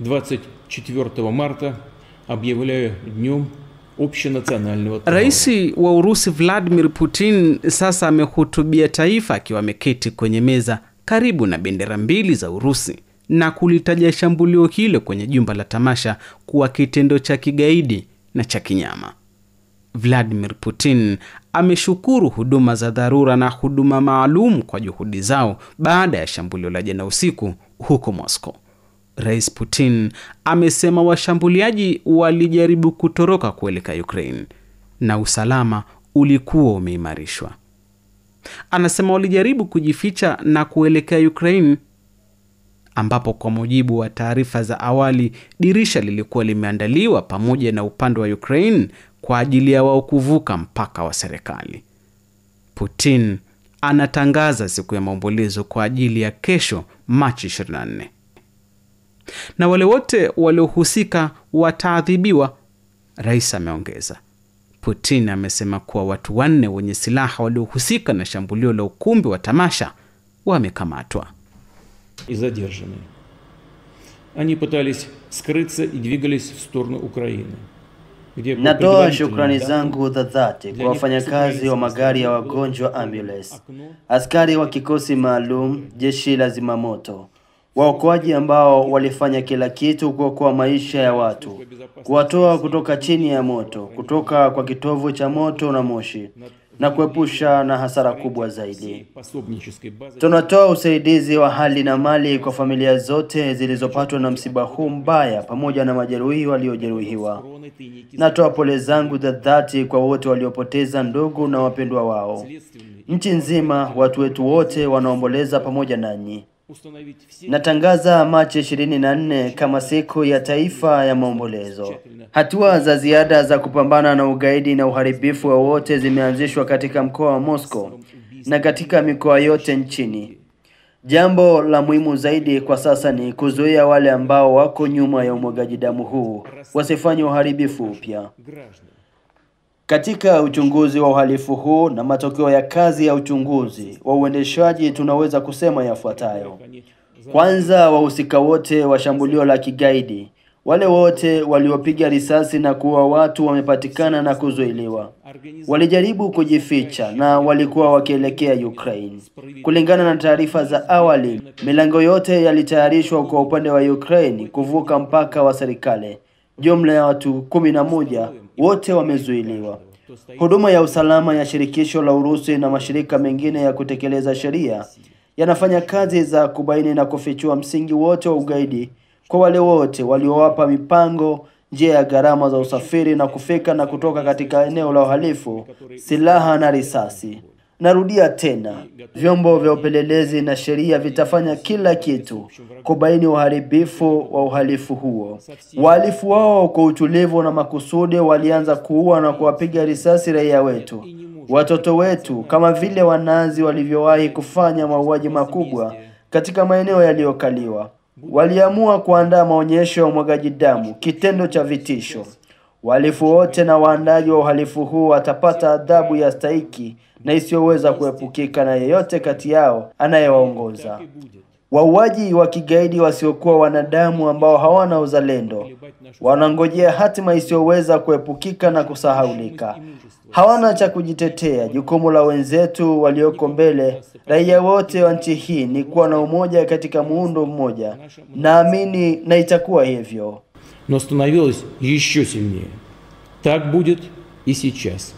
24 марта объявляю днем общенационального траура. Rais wa Urusi Vladimir Putin sasa amehutubia taifa akiwa ameketi kwenye meza karibu na bendera mbili za Urusi na kulitaja shambulio hilo kwenye jumba la tamasha kuwa kitendo cha kigaidi na cha kinyama. Vladimir Putin ameshukuru huduma za dharura na huduma maalum kwa juhudi zao baada ya shambulio la jana usiku huko Moscow. Rais Putin amesema washambuliaji walijaribu kutoroka kuelekea Ukraine na usalama ulikuwa umeimarishwa. Anasema walijaribu kujificha na kuelekea Ukraine ambapo kwa mujibu wa taarifa za awali dirisha lilikuwa limeandaliwa pamoja na upande wa Ukraine kwa ajili ya wao kuvuka mpaka wa serikali. Putin anatangaza siku ya maombolezo kwa ajili ya kesho Machi 24 na wale wote waliohusika wataadhibiwa, rais ameongeza. Putin amesema kuwa watu wanne wenye silaha waliohusika na shambulio la ukumbi wa tamasha wamekamatwa. и задержанные. Они пытались скрыться и двигались в сторону Украины. где по Natoa предварительным shukrani данным, zangu za dhati kwa wafanyakazi wa magari ya wagonjwa ambulance, askari wa kikosi maalum, jeshi la zimamoto, waokoaji ambao walifanya kila kitu kuokoa maisha ya watu, kuwatoa kutoka chini ya moto, kutoka kwa kitovu cha moto na moshi na kuepusha na hasara kubwa zaidi. Tunatoa usaidizi wa hali na mali kwa familia zote zilizopatwa na msiba huu mbaya, pamoja na majeruhi waliojeruhiwa. Natoa pole zangu za dhati kwa wote waliopoteza ndugu na wapendwa wao. Nchi nzima, watu wetu wote wanaomboleza pamoja nanyi. Natangaza Machi 24 kama siku ya taifa ya maombolezo. Hatua za ziada za kupambana na ugaidi na uharibifu wowote zimeanzishwa katika mkoa wa Moscow na katika mikoa yote nchini. Jambo la muhimu zaidi kwa sasa ni kuzuia wale ambao wako nyuma ya umwagaji damu huu wasifanye uharibifu upya. Katika uchunguzi wa uhalifu huu na matokeo ya kazi ya uchunguzi wa uendeshaji tunaweza kusema yafuatayo. Kwanza, wahusika wote wa shambulio la kigaidi, wale wote waliopiga risasi na kuua watu wamepatikana na kuzuiliwa. Walijaribu kujificha na walikuwa wakielekea Ukraine. Kulingana na taarifa za awali, milango yote yalitayarishwa kwa upande wa Ukraine kuvuka mpaka wa serikali. Jumla ya watu kumi na moja wote wamezuiliwa. Huduma ya usalama ya shirikisho la Urusi na mashirika mengine ya kutekeleza sheria yanafanya kazi za kubaini na kufichua msingi wote wa ugaidi kwa wale wote waliowapa mipango, njia ya gharama za usafiri na kufika na kutoka katika eneo la uhalifu, silaha na risasi. Narudia tena, vyombo vya upelelezi na sheria vitafanya kila kitu kubaini uharibifu wa uhalifu huo. Wahalifu wao kwa utulivu na makusudi walianza kuua na kuwapiga risasi raia wetu, watoto wetu, kama vile wanazi walivyowahi kufanya mauaji makubwa katika maeneo yaliyokaliwa. Waliamua kuandaa maonyesho ya umwagaji damu, kitendo cha vitisho. Wahalifu wote na waandaji wa uhalifu huu watapata adhabu ya stahiki na isiyoweza kuepukika na yeyote kati yao anayewaongoza. Wauaji wa kigaidi wasiokuwa wanadamu ambao hawana uzalendo wanangojea hatima isiyoweza kuepukika na kusahaulika. Hawana cha kujitetea. Jukumu la wenzetu walioko mbele, raia wote wa nchi hii, ni kuwa na umoja katika muundo mmoja. Naamini na itakuwa hivyo. но становилось еще сильнее. Так будет и сейчас.